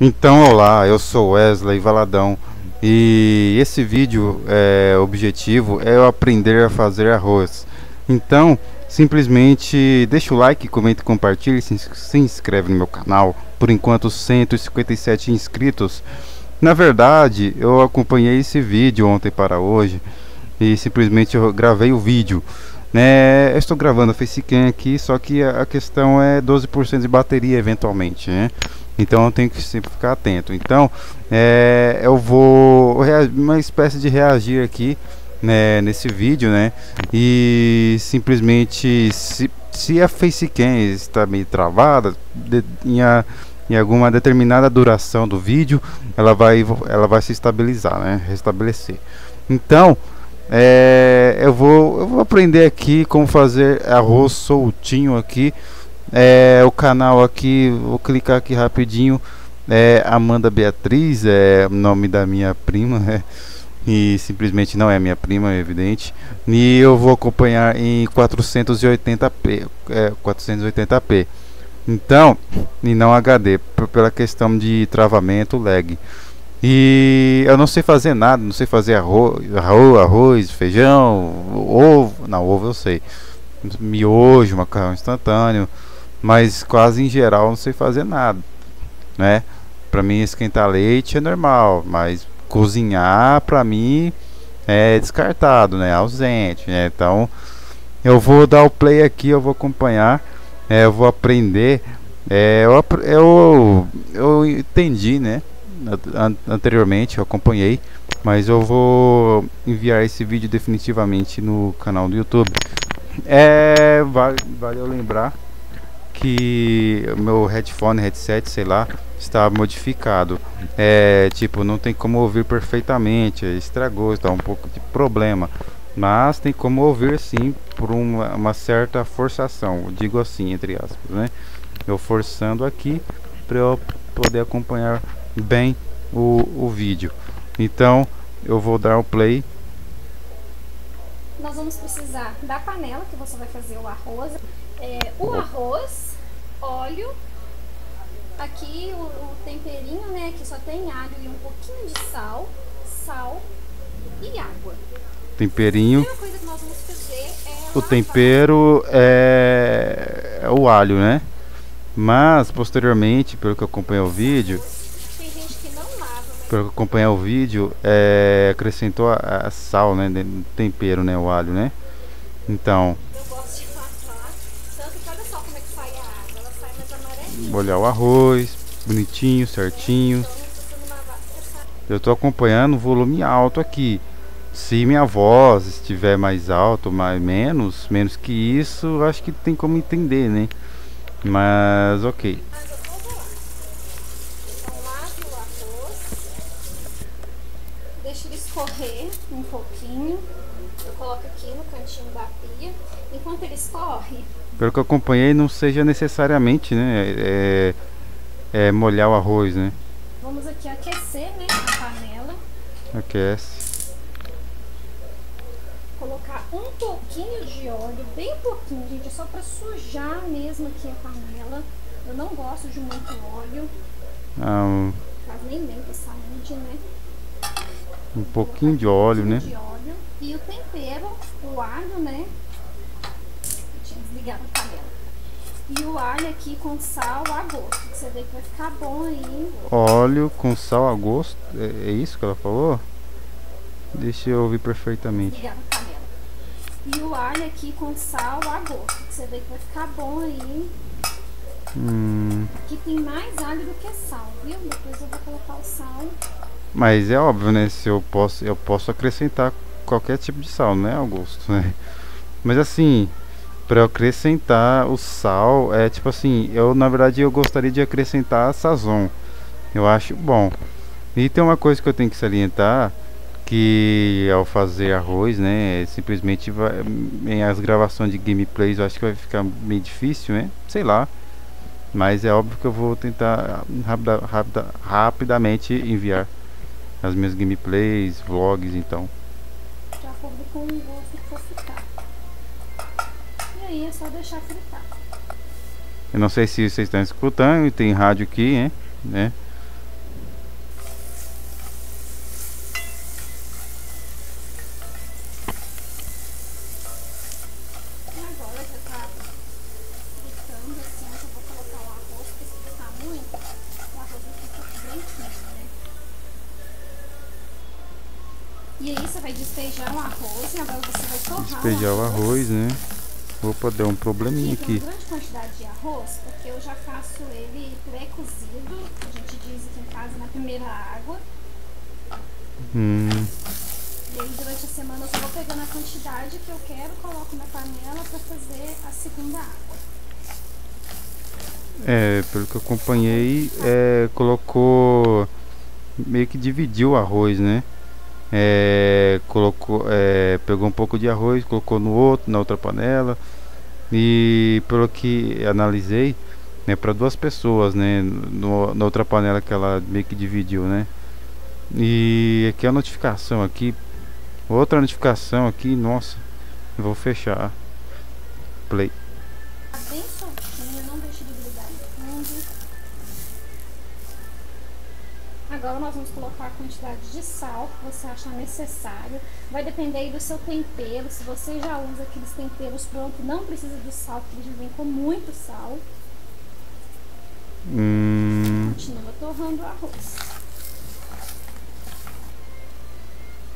Então, olá, eu sou Wesley Valadão e esse vídeo é objetivo é eu aprender a fazer arroz. Então, simplesmente deixa o like, comenta compartilhe, se, se inscreve no meu canal. Por enquanto, 157 inscritos. Na verdade, eu acompanhei esse vídeo ontem para hoje e simplesmente eu gravei o vídeo. Né, eu estou gravando a Facecam aqui, só que a questão é 12% de bateria eventualmente, né? Então eu tenho que sempre ficar atento. Então é, eu vou uma espécie de reagir aqui né, nesse vídeo, né? E simplesmente se, se a facecam está meio travada de, em, a, em alguma determinada duração do vídeo, ela vai ela vai se estabilizar, né? Restabelecer. Então é, eu vou eu vou aprender aqui como fazer arroz soltinho aqui é, o canal aqui, vou clicar aqui rapidinho. É Amanda Beatriz, é o nome da minha prima, né? E simplesmente não é minha prima, é evidente. E eu vou acompanhar em 480p, é, 480p. Então, e não HD, pela questão de travamento, lag. E eu não sei fazer nada, não sei fazer arroz, arroz feijão, ovo, não, ovo eu sei. Miojo, macarrão instantâneo mas quase em geral não sei fazer nada, né? Para mim esquentar leite é normal, mas cozinhar para mim é descartado, né? Ausente, né? Então eu vou dar o play aqui, eu vou acompanhar, é, eu vou aprender. É, eu, eu, eu entendi, né? Anteriormente eu acompanhei, mas eu vou enviar esse vídeo definitivamente no canal do YouTube. É, vale, vale eu lembrar que meu headphone, headset, sei lá, está modificado. É, tipo, não tem como ouvir perfeitamente, estragou, está um pouco de problema. Mas tem como ouvir sim por uma, uma certa forçação, digo assim, entre aspas, né? Eu forçando aqui para eu poder acompanhar bem o, o vídeo. Então, eu vou dar o play nós vamos precisar da panela que você vai fazer o arroz, é, o arroz, óleo, aqui o, o, temperinho, né, que só tem alho e um pouquinho de sal, sal e água. Temperinho. A coisa que nós vamos fazer é o tempero é... é o alho, né? Mas posteriormente, pelo que eu acompanhei o vídeo, tem gente que não lava, né? pelo que eu acompanhei o vídeo, é... acrescentou a, a sal, né, tempero, né, o alho, né? Então, molhar o arroz, bonitinho, certinho. Eu estou acompanhando o volume alto aqui. Se minha voz estiver mais alto, mais menos, menos que isso, acho que tem como entender, né? Mas ok. Deixa ele escorrer um pouquinho. Eu coloco aqui no cantinho da pia. Enquanto ele escorre, pelo que eu acompanhei, não seja necessariamente, né? É, é molhar o arroz, né? Vamos aqui aquecer, né? A panela. Aquece. Colocar um pouquinho de óleo, bem pouquinho, gente, só para sujar mesmo aqui a panela. Eu não gosto de muito óleo. Ah, Faz nem bem pra saúde, né? Um pouquinho de óleo, um né? De óleo. E o tempero, o alho, né? Desligar a panela. E o alho aqui com sal a gosto. Você vê que vai ficar bom aí. Óleo com sal a gosto? É, é isso que ela falou? Deixa eu ouvir perfeitamente. Desligar a panela. E o alho aqui com sal a gosto. Você vê que vai ficar bom aí. Hum. Aqui tem mais alho do que sal, viu? Depois eu vou colocar o sal. Mas é óbvio, né? Se eu posso, eu posso acrescentar qualquer tipo de sal, né? Ao gosto, né? Mas assim, para acrescentar o sal, é tipo assim, eu na verdade eu gostaria de acrescentar sazon. Eu acho bom. E tem uma coisa que eu tenho que salientar que ao fazer arroz, né, simplesmente vai, em as gravações de gameplays eu acho que vai ficar meio difícil, né? Sei lá. Mas é óbvio que eu vou tentar rapida, rapida, rapidamente enviar as minhas gameplays, vlogs, então. Já com o que for ficar aí é só deixar fritar. Eu não sei se vocês estão escutando, tem rádio aqui, hein? né? E aí você vai despejar o arroz e agora você vai torrar. Despejar o arroz, né? Opa, deu um probleminha aqui. Grande quantidade de arroz, porque eu já faço ele pré-cozido, a gente diz aqui em casa, na primeira água. Hum, E aí durante a semana eu só vou pegando a quantidade que eu quero, coloco na panela pra fazer a segunda água. é, pelo que eu acompanhei, é, colocou. Meio que dividiu o arroz, né? É, colocou, é, pegou um pouco de arroz, colocou no outro, na outra panela. E pelo que analisei, né, para duas pessoas, né, no, na outra panela que ela meio que dividiu, né? E aqui a notificação aqui, outra notificação aqui, nossa, vou fechar. Play. Agora nós vamos colocar a quantidade de sal que você achar necessário. Vai depender aí do seu tempero. Se você já usa aqueles temperos prontos, não precisa do sal, porque eles já vêm com muito sal. Hum, Continua torrando o arroz.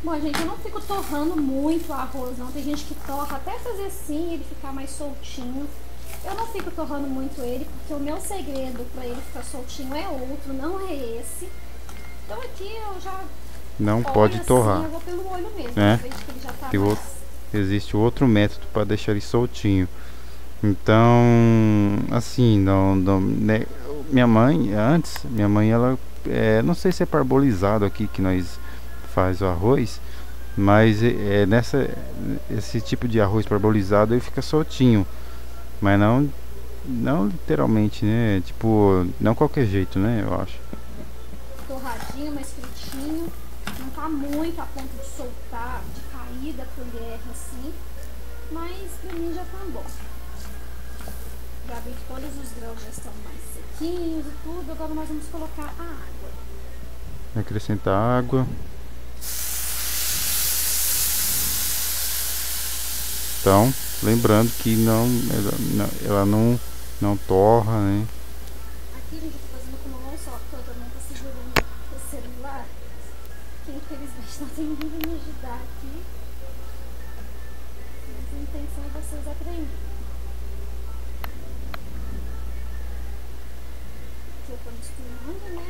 Bom, gente, eu não fico torrando muito o arroz, não. Tem gente que torra até fazer assim, ele ficar mais soltinho. Eu não fico torrando muito ele, porque o meu segredo para ele ficar soltinho é outro, não é esse. Então aqui eu já não pode assim, torrar. É. já tá Tem mais... outro. Existe outro método para deixar ele soltinho. Então, assim, não, não, né, minha mãe, antes, minha mãe, ela, é, não sei se é parbolizado aqui que nós faz o arroz, mas é, é nessa, esse tipo de arroz parbolizado ele fica soltinho, mas não, não literalmente, né? Tipo, não qualquer jeito, né? Eu acho. Mais fritinho. Não tá muito a ponto de soltar, de cair da colher assim. Mas pra mim já tá bom. Já vi que todos os grãos já estão mais sequinhos e tudo. Agora nós vamos colocar a água. Acrescentar água. Então, lembrando que não, ela, não, ela não, não torra, né? Aqui, gente, eu tô fazendo com uma mão só, porque outra mão tá segurando o celular. Que infelizmente não tem ninguém me ajudar aqui. Mas a intenção é vocês aprenderem. Aqui eu tô misturando, né?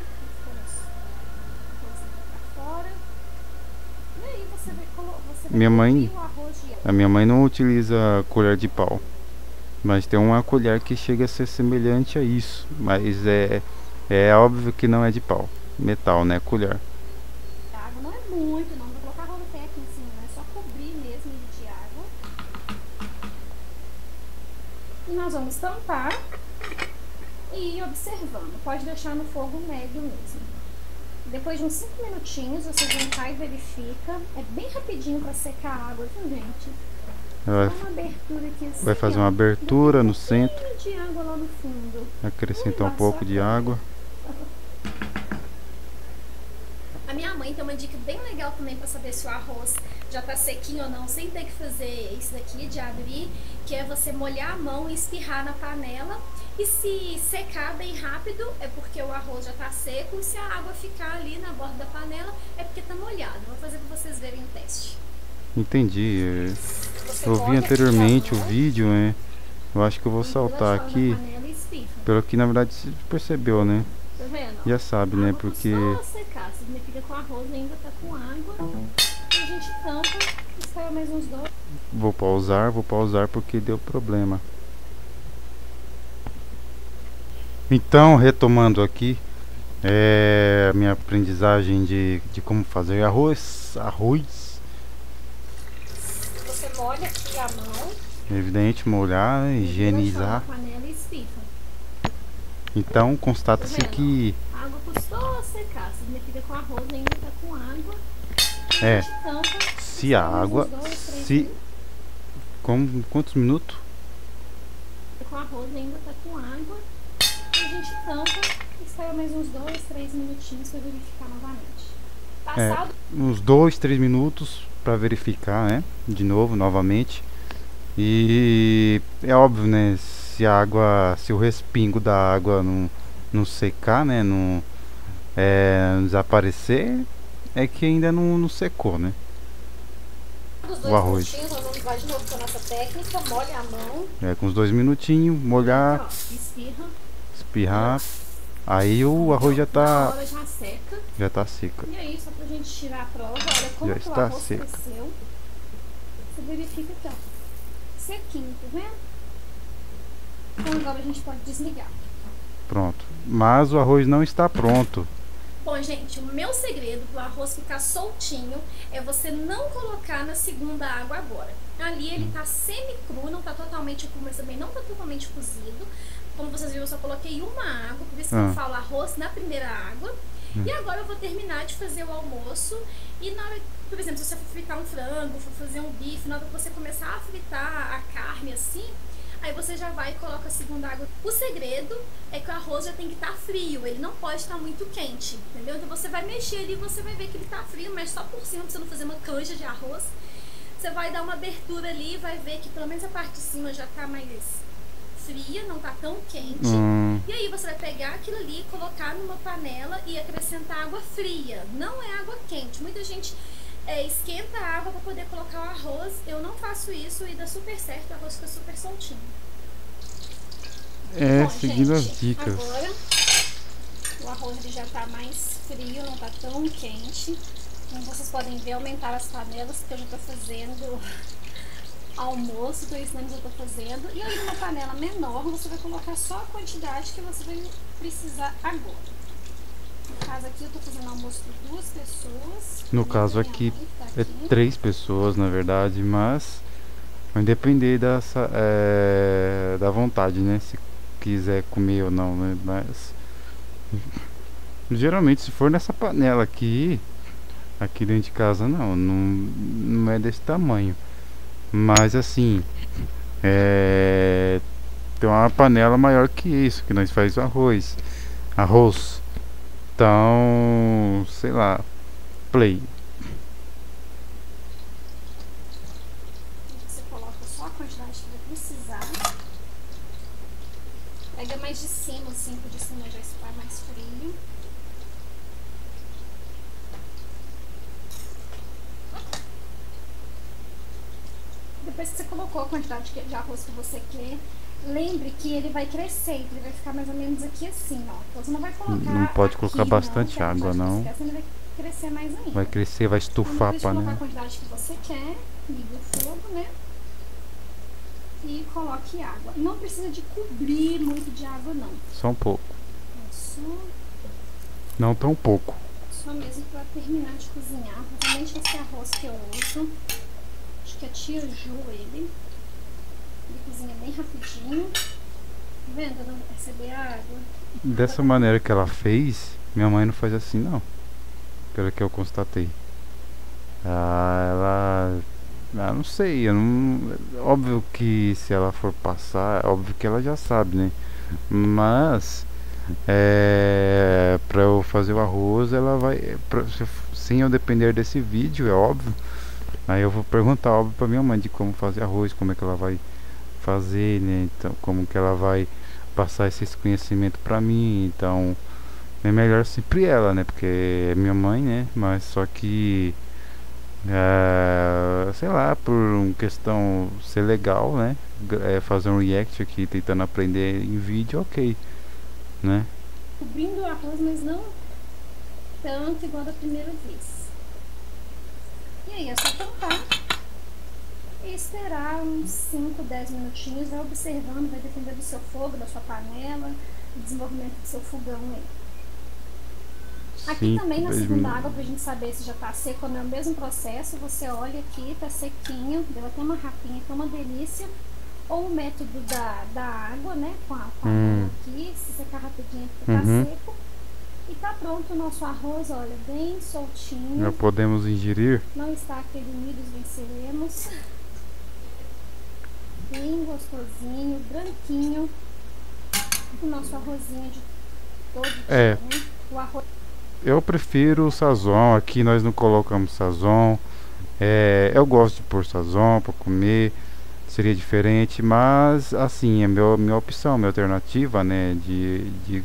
E Minha mãe- A minha mãe não utiliza colher de pau. Mas tem uma colher que chega a ser semelhante a isso. Mas é, é óbvio que não é de pau. Metal, né? Colher. A água não é muito, não. Vou colocar rolo técnico em cima, é só cobrir mesmo ele de água. E nós vamos tampar e ir observando. Pode deixar no fogo médio mesmo. Depois de uns 5 minutinhos, você vem cá e verifica. É bem rapidinho para secar a água, viu, gente? Aqui assim. vai fazer uma abertura no centro. pouquinho de água lá no fundo. Acrescentar um pouco de água. A minha mãe tem uma dica bem legal também para saber se o arroz já tá sequinho ou não, sem ter que fazer isso daqui de abrir, que é você molhar a mão e espirrar na panela. E se secar bem rápido, é porque o arroz já tá seco, e se a água ficar ali na borda da panela, é porque tá molhado. Vou fazer para vocês verem o teste. Entendi. Você Eu vi anteriormente o vídeo, né? Eu acho que eu vou saltar aqui. Pelo que na verdade você percebeu, né? Tá vendo? Já sabe, né? Porque custou secar, significa que o arroz ainda tá com água. E a gente tampa, espera mais uns dois. vou pausar, vou pausar porque deu problema. Então, retomando aqui, é, a minha aprendizagem de, de como fazer arroz, arroz, Você molha aqui a mão. é evidente, molhar, higienizar. Panela e. Então, constata-se Tá que A água custou secar, significa que o arroz ainda tá com água. E É. A gente tampa, se a água, dois, se minutos. com quantos minutos? Com o arroz ainda tá com água. E a gente tampa, espera mais uns dois, três minutinhos para verificar novamente. É. Passado uns dois, três minutos para verificar, né? De novo, novamente. E é óbvio, né? Se a água, se o respingo da água não, não secar, né? Não, é, desaparecer, é que ainda não, não secou, né? o arroz. Vamos lá de novo com a nossa técnica, molha a mão. É, com uns dois minutinhos, molhar. Ó, espirra. Espirrar. Aí o arroz já tá. Na hora já seca. Já tá seca. E aí, só pra gente tirar a prova, olha como Já que o está arroz seca. cresceu. Você verifica aqui, ó. Sequinho, tá vendo? Então agora a gente pode desligar. Pronto. Mas o arroz não está pronto. Bom, gente, o meu segredo pro arroz ficar soltinho é você não colocar na segunda água agora. Ali ele tá semi-cru, não tá totalmente cru, mas também não tá totalmente cozido. Como vocês viram, eu só coloquei uma água, por isso que Ah. eu falo arroz na primeira água. E agora eu vou terminar de fazer o almoço. E na hora, por exemplo, se você for fritar um frango, for fazer um bife, na hora que você começar a fritar a carne assim, aí você já vai e coloca a segunda água. O segredo é que o arroz já tem que estar frio, ele não pode estar muito quente, entendeu? Então você vai mexer ali e você vai ver que ele tá frio, mas só por cima, pra você não fazer uma canja de arroz. Você vai dar uma abertura ali e vai ver que pelo menos a parte de cima já tá mais fria, não tá tão quente. Hum, E aí você vai pegar aquilo ali, colocar numa panela e acrescentar água fria. Não é água quente. Muita gente é, esquenta a água para poder colocar o arroz. Eu não faço isso e dá super certo, o arroz fica super soltinho. é, Bom, seguindo gente, as dicas. Agora o arroz ele já tá mais frio, não tá tão quente. Como vocês podem ver, aumentar as panelas, porque eu já tô fazendo almoço, tô ensinando que eu tô fazendo. E aí numa panela menor, você vai colocar só a quantidade que você vai precisar agora. No caso aqui, eu tô fazendo almoço para duas pessoas. No caso aqui, tá É três pessoas, na verdade, mas vai depender dessa, é, da vontade, né? Se quiser comer ou não, né? Mas geralmente, se for nessa panela aqui, aqui dentro de casa, não, não, não é desse tamanho. Mas assim, é, tem uma panela maior que isso, que nós faz arroz, arroz. Então, sei lá, play. Você coloca só a quantidade que vai precisar. Pega mais de cima, de cima já está mais frio. Depois que você colocou a quantidade de arroz que você quer, lembre que ele vai crescer, então ele vai ficar mais ou menos aqui assim, ó. Então você não vai colocar. Não pode aqui, colocar não, bastante que a água, não. vai crescer mais ainda. Vai crescer, vai Então, estufar a colocar a panela. quantidade que você quer, liga o fogo, né? E coloque água. Não precisa de cobrir muito de água, não. Só um pouco. É só, Não tão pouco. só mesmo para terminar de cozinhar. Principalmente esse arroz que eu uso. Acho que a tia Ju, ele. Ele cozinha bem rapidinho. Tá vendo? Eu não vou perceber a água. Dessa maneira que ela fez, minha mãe não faz assim não. Pelo que eu constatei. Ah, ela. Ah, não sei, eu não. Óbvio que se ela for passar, óbvio que ela já sabe, né? Mas é, pra eu fazer o arroz, ela vai. pra- se sem eu depender desse vídeo, é óbvio. Aí eu vou perguntar, óbvio, pra minha mãe de como fazer arroz, como é que ela vai fazer, né? Então, como que ela vai passar esse conhecimento pra mim. Então, é melhor sempre ela, né? Porque é minha mãe, né? Mas só que. é, sei lá, por uma questão ser legal, né? É, fazer um react aqui tentando aprender em vídeo, ok, né? Cobrindo arroz, mas não tanto igual da primeira vez. E aí é só tampar e esperar uns 5, 10 minutinhos, vai observando, vai depender do seu fogo, da sua panela, do desenvolvimento do seu fogão aí. Aqui Cinco, também na segunda água, pra gente saber se já tá seco ou não, é o mesmo processo, você olha aqui, tá sequinho, deu até uma rapinha, que é uma delícia. Ou o método da, da água, né, com a, com a Hum. aqui, se secar rapidinho, fica Uhum. seco. E tá pronto o nosso arroz, olha, bem soltinho. Já podemos ingerir. Não está aquele unidos venceremos. Bem gostosinho, branquinho. O nosso arrozinho de todo É. né? O arroz Eu prefiro o sazon. Aqui nós não colocamos sazon. É, eu gosto de pôr sazon para comer. Seria diferente, mas assim, é meu, minha opção, minha alternativa, né? De, de,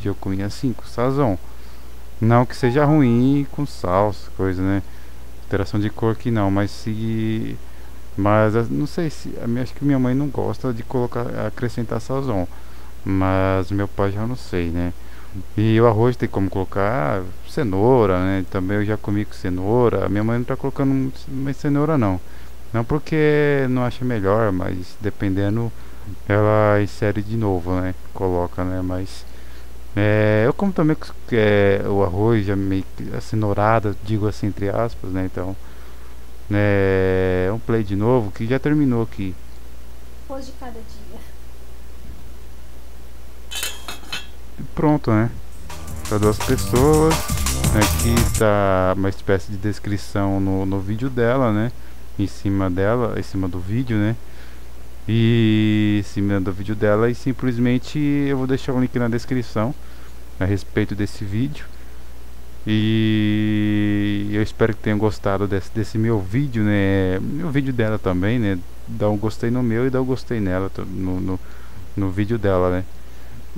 de eu comer assim, com sazon. Não que seja ruim com sal, essas coisas, né? alteração de cor aqui não, mas se mas não sei se acho que minha mãe não gosta de colocar acrescentar sazon, mas meu pai já não sei, né? E o arroz tem como colocar cenoura, né? Também eu já comi com cenoura. Minha mãe não tá colocando mais cenoura não. Não porque não acha melhor, mas dependendo ela insere de novo, né? Coloca, né? Mas é, eu como também é, o arroz já meio cenourada, digo assim entre aspas, né? Então é um play de novo que já terminou aqui. De cada dia. E pronto, né? Para duas pessoas. Aqui tá uma espécie de descrição no, no vídeo dela, né? Em cima dela, em cima do vídeo, né? E em cima do vídeo dela e simplesmente eu vou deixar o link na descrição a respeito desse vídeo. E eu espero que tenham gostado desse, desse meu vídeo, né? O vídeo dela também, né? Dá um gostei no meu e dá um gostei nela, no, no, no vídeo dela, né?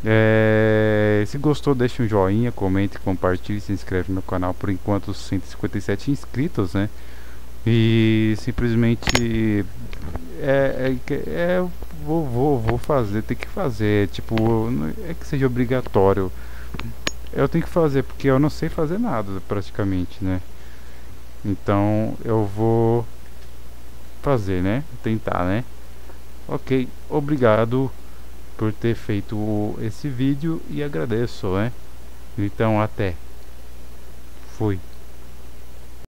É, se gostou, deixe um joinha, comente, compartilhe, se inscreve no canal. Por enquanto, 157 inscritos, né? E simplesmente é, é, é vou, vou, vou fazer, tem que fazer. Tipo, é que seja obrigatório. Eu tenho que fazer porque eu não sei fazer nada praticamente, né? Então eu vou fazer, né? Tentar, né? Ok, obrigado por ter feito esse vídeo e agradeço, né? Então até. Fui.